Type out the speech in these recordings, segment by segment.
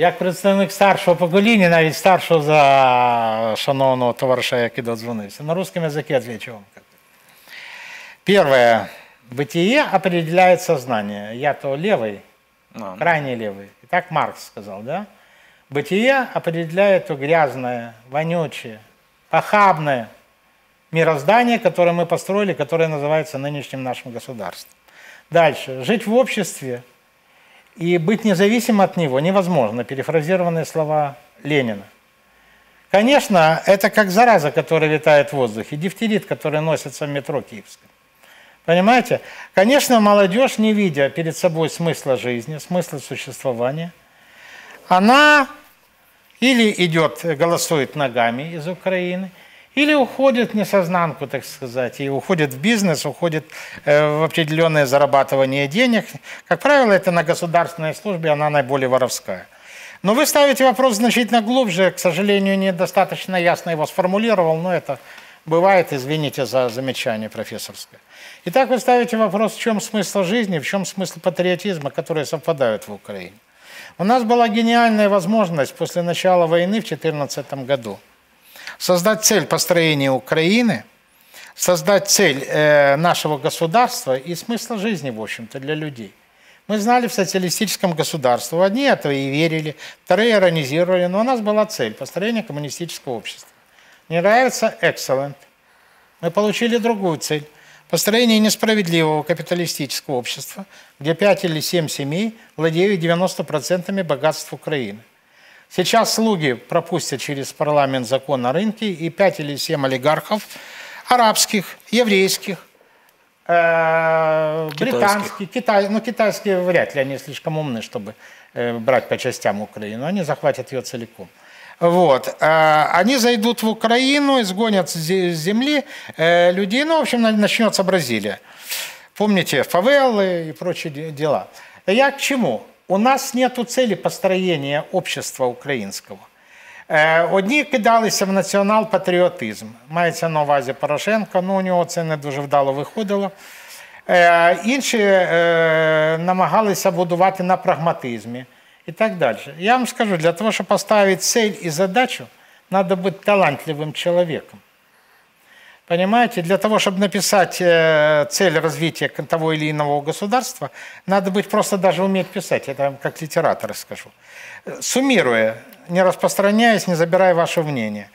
Як представник старшого покоління, навіть старшого за шановного товариша, який додзвонився, на русском языке отвечу вам. Первое. Бытие определяет сознание. Я-то левый, Ну, крайне левый. И так Маркс сказал, да? Бытие определяет то грязное, вонючее, похабное мироздание, которое мы построили, которое называется нынешним нашим государством. Дальше. Жить в обществе и быть независимым от него невозможно. Перефразированные слова Ленина. Конечно, это как зараза, которая витает в воздухе, дифтерит, который носится в метро киевском. Понимаете? Конечно, молодежь, не видя перед собой смысла жизни, смысла существования, она или идет, голосует ногами из Украины, или уходит в несознанку, так сказать, и уходит в бизнес, уходит э, в определенное зарабатывание денег. Как правило, это на государственной службе, она наиболее воровская. Но вы ставите вопрос значительно глубже, к сожалению, недостаточно ясно его сформулировал, но это бывает, извините за замечание профессорское. Итак, вы ставите вопрос, в чем смысл жизни, в чем смысл патриотизма, которые совпадают в Украине. У нас была гениальная возможность после начала войны в 2014 году создать цель построения Украины, создать цель э, нашего государства и смысла жизни, в общем-то, для людей. Мы знали в социалистическом государстве, одни это и верили, вторые иронизировали, но у нас была цель – построение коммунистического общества. Не нравится – excellent. Мы получили другую цель – построение несправедливого капиталистического общества, где 5 или 7 семей владеют 90% богатств Украины. Сейчас слуги пропустят через парламент закон о рынке, и 5 или 7 олигархов арабских, еврейских, э, британских, китай, ну китайские вряд ли, они слишком умны, чтобы э, брать по частям Украину, они захватят ее целиком. Вот. э, Они зайдут в Украину, изгонят с зе- с земли людей, ну, в общем, на- начнется Бразилия. Помните, фавелы и прочие де- дела. Я к чему? У нас нет цели построения общества українського. Е, Одні кидалися в націонал-патріотизм. Мається на увазі Порошенко, ну у нього це не дуже вдало виходило. Е, Інші е, намагалися будувати на прагматизмі і так далі. Я вам скажу, для того, щоб поставити цель і задачу, треба бути талантливим чоловіком. Понимаете, для того, чтобы написать э, цель развития того или иного государства, надо быть просто даже уметь писать. Это вам как литератор скажу. Суммируя, не распространяясь, не забирая ваше мнение,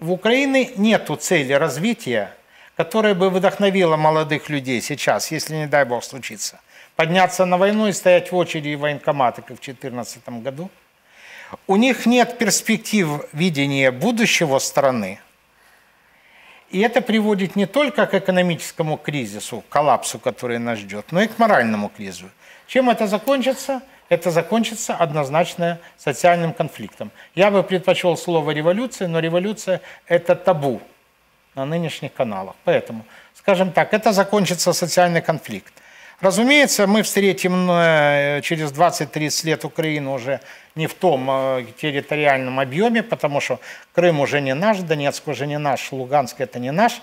в Украине нет цели развития, которая бы вдохновила молодых людей сейчас, если, не дай бог, случится, подняться на войну и стоять в очереди военкоматы, как в 2014 году. У них нет перспектив видения будущего страны, и это приводит не только к экономическому кризису, коллапсу, который нас ждет, но и к моральному кризису. Чем это закончится? Это закончится однозначно социальным конфликтом. Я бы предпочел слово революция, но революция – это табу на нынешних каналах. Поэтому, скажем так, это закончится социальный конфликт. Разумеется, мы встретим э, через 20-30 лет Украину уже не в том э, территориальном объеме, потому что Крым уже не наш, Донецк уже не наш, Луганск это не наш.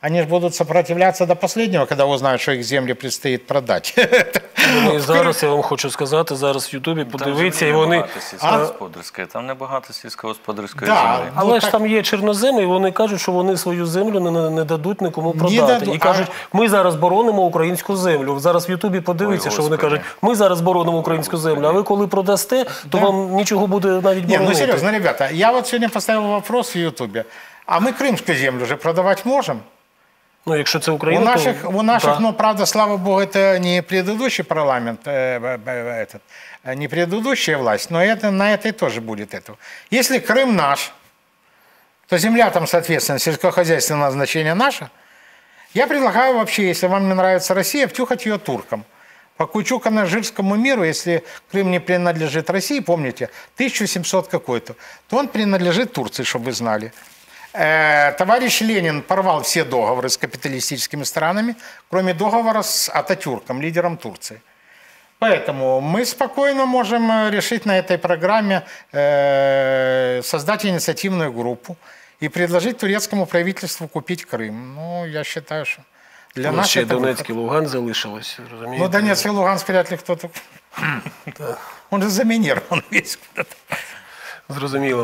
Они же будут сопротивляться до последнего, когда узнают, что их земли предстоит продать. Ну, І зараз я вам хочу сказати, зараз в Ютубі подивіться, і вони. Сільськогосподарської, там небагато сільськогосподарської Да. землі. Ну, Але ж так- там є чорноземи, і вони кажуть, що вони свою землю не, не- не дадуть нікому продати. І кажуть, ми зараз боронимо українську землю. Зараз в Ютубі подивіться, Ой, що вони Господи. кажуть, ми зараз боронимо українську землю, а ви коли продасте, то вам нічого буде навіть Не, боронити. ну серьезно, ребята, я вот сегодня поставил вопрос в Ютубе. А мы крымскую землю уже продавать можем? Ну, якщо це У Україна, наших, то... у наших Да. ну, правда, слава богу, это не предыдущий парламент, э, этот, не предыдущая власть, но это, на этой тоже будет это. Если Крым наш, то земля там, соответственно, сельскохозяйственное назначение наше. Я предлагаю вообще, если вам не нравится Россия, втюхать ее туркам. По Кучуко-Нажирскому миру, если Крым не принадлежит России, помните, 1700 какой-то, то он принадлежит Турции, чтобы вы знали. Э, Товарищ Ленин порвал все договоры с капиталистическими странами, кроме договора с Ататюрком, лидером Турции. Поэтому мы спокойно можем э, решить на этой программе э, создать инициативную группу и предложить турецкому правительству купить Крым. Ну, я считаю, что для Ну, нас ще это Донецьк і выход. Луган залишилось, розумієте? Ну, Донецк и Луганск вряд ли кто-то... Он же заминирован весь куда-то. Зрозуміло.